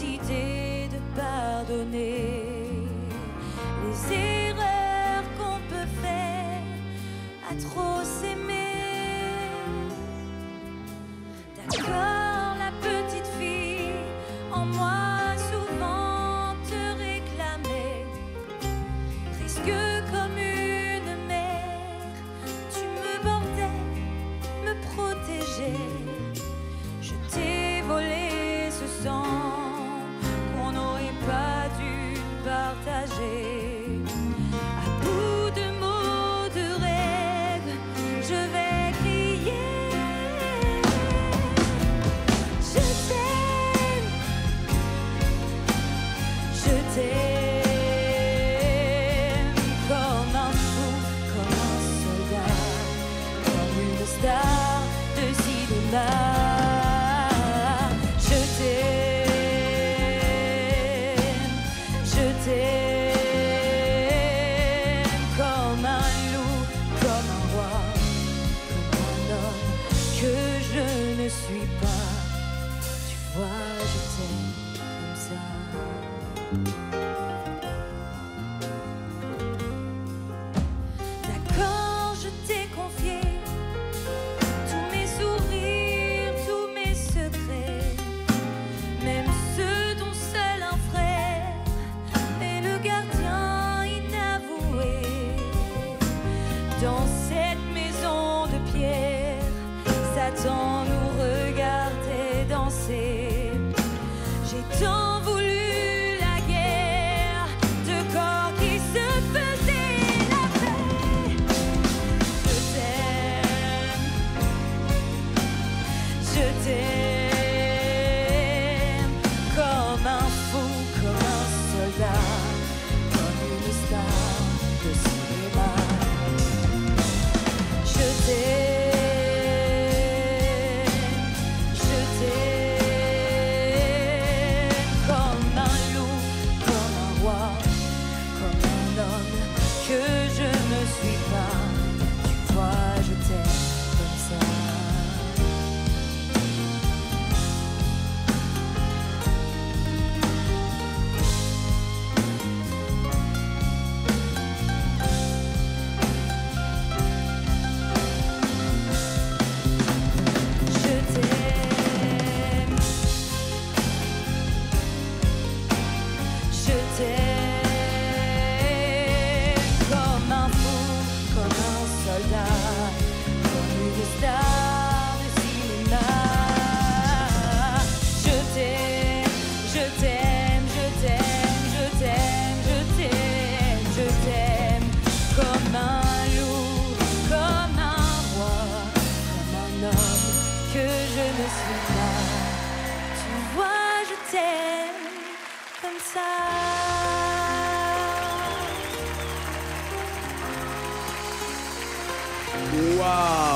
de pardonner. Je t'aime, je t'aime comme un loup, comme un roi, comme un homme que je ne suis pas. Tu vois, je t'aime. danser. dead and. Wow.